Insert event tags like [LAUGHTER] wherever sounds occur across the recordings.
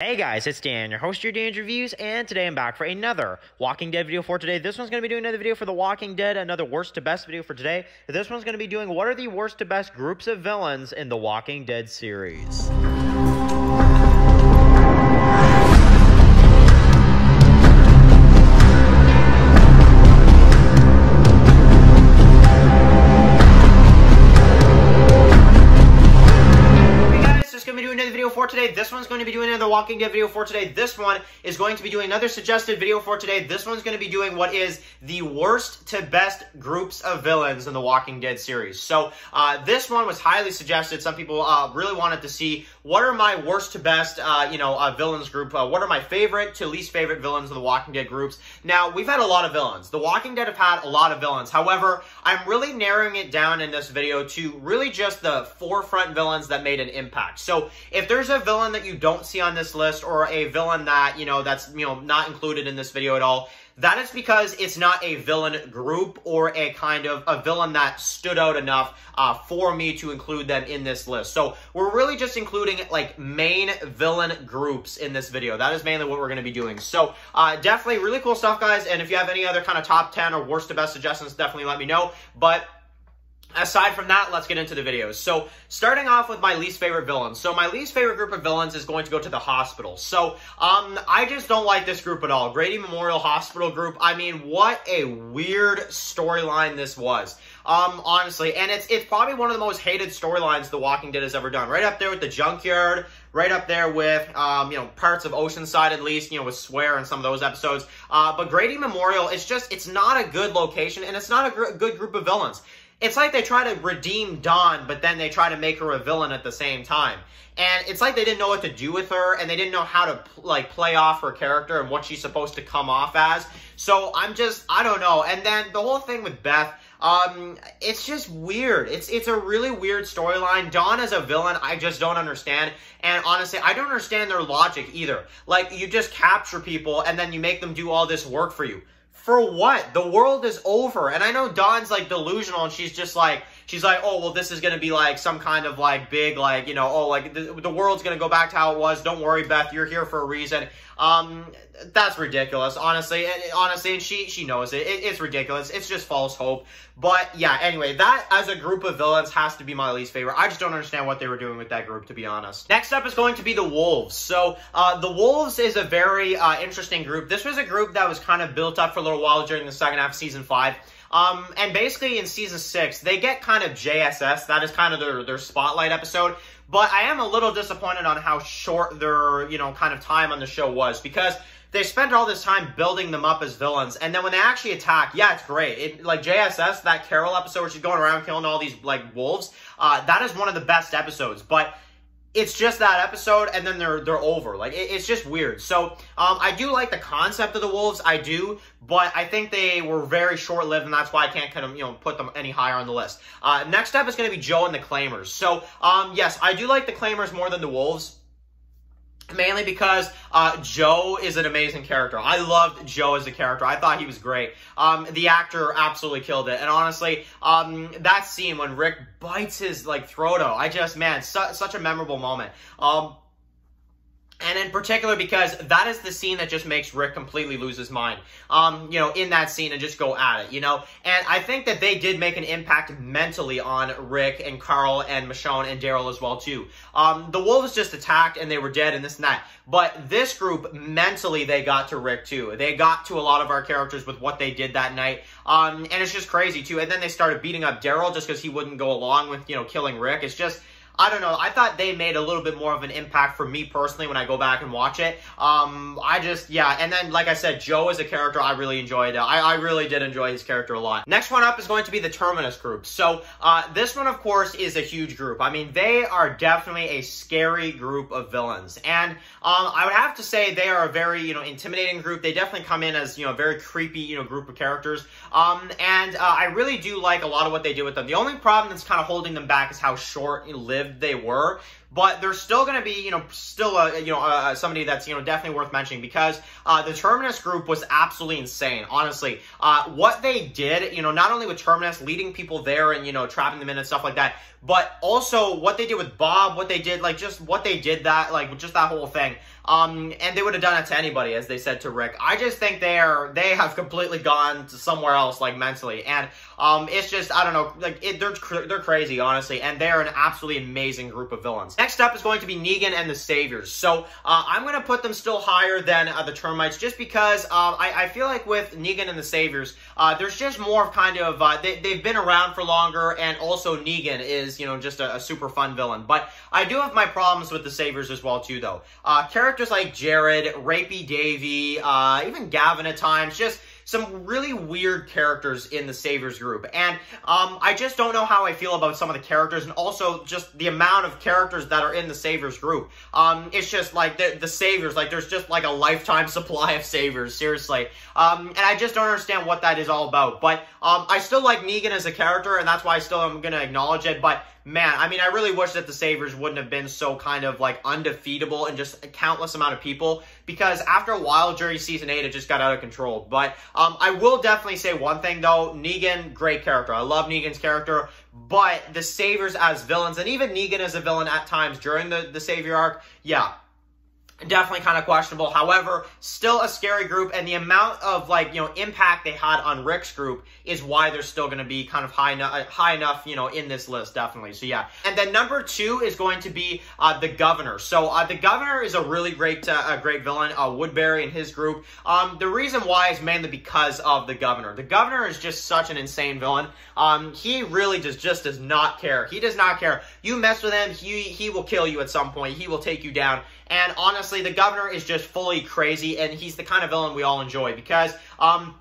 Hey guys, it's Dan, your host of your Dan's Reviews, and today I'm back for another Walking Dead video for today. This one's going to be doing another video for The Walking Dead, another worst to best video for today. This one's going to be doing what are the worst to best groups of villains in the Walking Dead series. Going to be doing another Walking Dead video for today. This one is going to be doing another suggested video for today. This one's going to be doing what is the worst to best groups of villains in the Walking Dead series. So uh, this one was highly suggested. Some people uh, really wanted to see what are my worst to best, uh, you know, uh, villains group. Uh, what are my favorite to least favorite villains of the Walking Dead groups? Now, we've had a lot of villains. The Walking Dead have had a lot of villains. However, I'm really narrowing it down in this video to really just the forefront villains that made an impact. So if there's there's a villain that you don't see on this list or a villain that, you know, that's, you know, not included in this video at all, that is because it's not a villain group or a kind of a villain that stood out enough uh, for me to include them in this list. So we're really just including like main villain groups in this video. That is mainly what we're going to be doing. So uh, definitely really cool stuff, guys. And if you have any other kind of top 10 or worst to best suggestions, definitely let me know. But Aside from that, let's get into the videos. So, starting off with my least favorite villains. So, my least favorite group of villains is going to go to the hospital. So, um, I just don't like this group at all. Grady Memorial Hospital group, I mean, what a weird storyline this was. Um, honestly, and it's it's probably one of the most hated storylines The Walking Dead has ever done. Right up there with the Junkyard, right up there with, um, you know, parts of Oceanside at least, you know, with Swear and some of those episodes. Uh, but Grady Memorial, it's just, it's not a good location, and it's not a gr good group of villains. It's like they try to redeem Dawn, but then they try to make her a villain at the same time. And it's like they didn't know what to do with her, and they didn't know how to like play off her character and what she's supposed to come off as. So I'm just, I don't know. And then the whole thing with Beth, um, it's just weird. It's it's a really weird storyline. Dawn as a villain, I just don't understand. And honestly, I don't understand their logic either. Like you just capture people and then you make them do all this work for you. For what? The world is over. And I know Dawn's like delusional and she's just like, she's like, oh, well, this is going to be like some kind of like big, like, you know, oh, like the, the world's going to go back to how it was. Don't worry, Beth, you're here for a reason. Um, that's ridiculous, honestly. And, honestly, and she she knows it. it. It's ridiculous. It's just false hope. But yeah, anyway, that as a group of villains has to be my least favorite. I just don't understand what they were doing with that group, to be honest. Next up is going to be the Wolves. So uh, the Wolves is a very uh, interesting group. This was a group that was kind of built up for a little while during the second half of season five. Um, and basically in season six, they get kind of JSS. That is kind of their, their spotlight episode. But I am a little disappointed on how short their, you know, kind of time on the show was because they spent all this time building them up as villains, and then when they actually attack, yeah, it's great. It, like JSS, that Carol episode where she's going around killing all these like wolves, uh, that is one of the best episodes. But it's just that episode and then they're they're over like it, it's just weird so um, i do like the concept of the wolves i do but i think they were very short-lived and that's why i can't kind of you know put them any higher on the list uh, next up is going to be joe and the claimers so um, yes i do like the claimers more than the wolves Mainly because uh, Joe is an amazing character. I loved Joe as a character. I thought he was great. Um, the actor absolutely killed it. And honestly, um, that scene when Rick bites his like throat out, I just, man, su such a memorable moment. Um, and in particular, because that is the scene that just makes Rick completely lose his mind, um, you know, in that scene and just go at it, you know? And I think that they did make an impact mentally on Rick and Carl and Michonne and Daryl as well, too. Um, the Wolves just attacked and they were dead and this and that. But this group, mentally, they got to Rick, too. They got to a lot of our characters with what they did that night. Um, and it's just crazy, too. And then they started beating up Daryl just because he wouldn't go along with, you know, killing Rick. It's just I don't know. I thought they made a little bit more of an impact for me personally when I go back and watch it. Um, I just, yeah. And then, like I said, Joe is a character I really enjoyed. I, I really did enjoy his character a lot. Next one up is going to be the Terminus group. So, uh, this one, of course, is a huge group. I mean, they are definitely a scary group of villains. And, um, I would have to say they are a very, you know, intimidating group. They definitely come in as, you know, a very creepy, you know, group of characters. Um, and, uh, I really do like a lot of what they do with them. The only problem that's kind of holding them back is how short-lived they were. But there's still going to be, you know, still a, you know, somebody that's, you know, definitely worth mentioning because uh, the Terminus group was absolutely insane, honestly. Uh, what they did, you know, not only with Terminus, leading people there and, you know, trapping them in and stuff like that, but also what they did with Bob, what they did, like, just what they did that, like, just that whole thing. Um, and they would have done it to anybody, as they said to Rick. I just think they are, they have completely gone to somewhere else, like, mentally. And, um, it's just, I don't know, like, it, they're, they're crazy, honestly, and they're an absolutely amazing group of villains. Next up is going to be Negan and the Saviors. So, uh, I'm gonna put them still higher than uh, the Termites, just because, uh, I, I feel like with Negan and the Saviors, uh, there's just more of kind of, uh, they, they've been around for longer, and also Negan is, you know, just a, a, super fun villain. But I do have my problems with the Saviors as well, too, though. Uh, characters like Jared, Rapey Davy, uh, even Gavin at times, just some really weird characters in the Saviors group. And um, I just don't know how I feel about some of the characters and also just the amount of characters that are in the Saviors group. Um, it's just like the, the Saviors, like there's just like a lifetime [LAUGHS] supply of Saviors, seriously. Um, and I just don't understand what that is all about. But um, I still like Negan as a character and that's why I still am going to acknowledge it. But man, I mean, I really wish that the Saviors wouldn't have been so kind of like undefeatable and just a countless amount of people because after a while during season 8, it just got out of control. But um, I will definitely say one thing though, Negan, great character. I love Negan's character, but the Saviors as villains, and even Negan as a villain at times during the, the Savior arc, yeah, definitely kind of questionable. However, still a scary group, and the amount of like you know impact they had on Rick's group is why they're still going to be kind of high enough, uh, high enough, you know, in this list definitely. So yeah, and then number two is going to be uh, the Governor. So uh, the Governor is a really great, uh, a great villain. Uh, Woodbury and his group. Um, the reason why is mainly because of the Governor. The Governor is just such an insane villain. Um, he really just just does not care. He does not care. You mess with him, he he will kill you at some point. He will take you down. And honestly, the governor is just fully crazy, and he's the kind of villain we all enjoy because, um,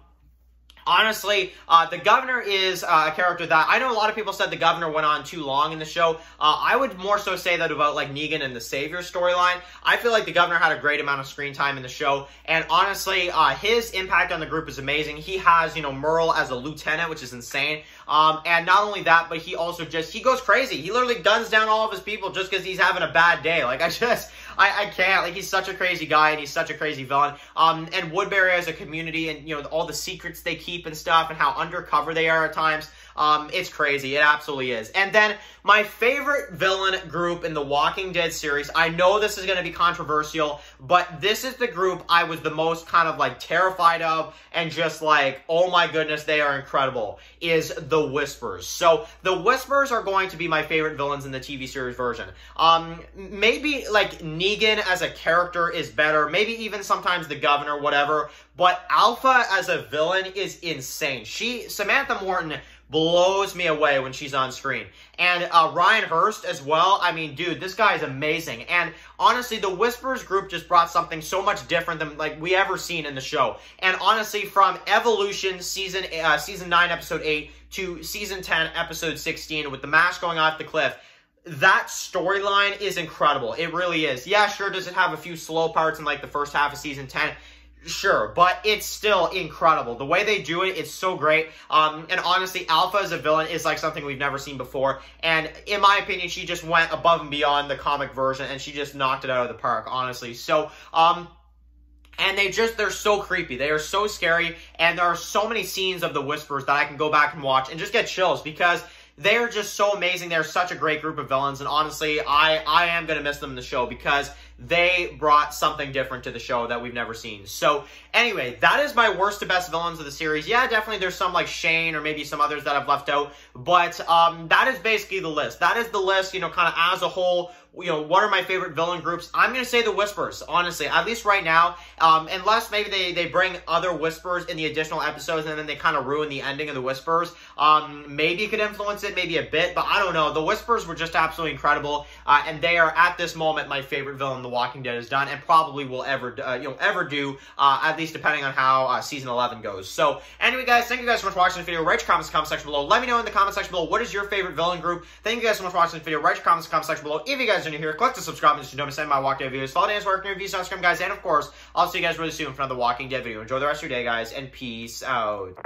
honestly, uh, the governor is uh, a character that I know a lot of people said the governor went on too long in the show. Uh, I would more so say that about like Negan and the Savior storyline. I feel like the governor had a great amount of screen time in the show, and honestly, uh, his impact on the group is amazing. He has, you know, Merle as a lieutenant, which is insane. Um, and not only that, but he also just, he goes crazy. He literally guns down all of his people just because he's having a bad day. Like, I just, I, I can't. Like, he's such a crazy guy and he's such a crazy villain. Um, and Woodbury as a community and, you know, all the secrets they keep and stuff and how undercover they are at times. Um, it's crazy. It absolutely is. And then my favorite villain group in the Walking Dead series, I know this is going to be controversial, but this is the group I was the most kind of like terrified of and just like, oh my goodness, they are incredible, is the Whispers. So the Whispers are going to be my favorite villains in the TV series version. Um, maybe like Negan as a character is better, maybe even sometimes the Governor, whatever, but Alpha as a villain is insane. She, Samantha Morton, blows me away when she's on screen. And uh, Ryan Hurst as well. I mean, dude, this guy is amazing. And honestly, the Whispers group just brought something so much different than like we ever seen in the show. And honestly, from Evolution season uh, season nine, episode eight to season ten, episode sixteen, with the mask going off the cliff that storyline is incredible. It really is. Yeah, sure, does it have a few slow parts in like the first half of season 10? Sure, but it's still incredible. The way they do it, it's so great. Um, and honestly, Alpha as a villain is like something we've never seen before. And in my opinion, she just went above and beyond the comic version and she just knocked it out of the park, honestly. So, um, and they just, they're so creepy. They are so scary. And there are so many scenes of the Whispers that I can go back and watch and just get chills because they're just so amazing. They're such a great group of villains. And honestly, I, I am going to miss them in the show because they brought something different to the show that we've never seen. So anyway, that is my worst to best villains of the series. Yeah, definitely there's some like Shane or maybe some others that I've left out, but um, that is basically the list. That is the list, you know, kind of as a whole you know, what are my favorite villain groups? I'm going to say the Whispers, honestly, at least right now. Um, unless maybe they, they bring other Whispers in the additional episodes and then they kind of ruin the ending of the Whispers. Um, maybe it could influence it, maybe a bit, but I don't know. The Whispers were just absolutely incredible, uh, and they are, at this moment, my favorite villain The Walking Dead has done, and probably will ever, uh, you know, ever do, uh, at least depending on how uh, Season 11 goes. So, anyway, guys, thank you guys so much for watching this video. Write your comments in the comment section below. Let me know in the comment section below what is your favorite villain group. Thank you guys so much for watching this video. Write your comments in the comment section below. If you guys are new here, click the subscribe button so you don't miss any of my Walking Dead videos. Follow Dan's work, reviews on Instagram, guys, and of course, I'll see you guys really soon for another Walking Dead video. Enjoy the rest of your day, guys, and peace out.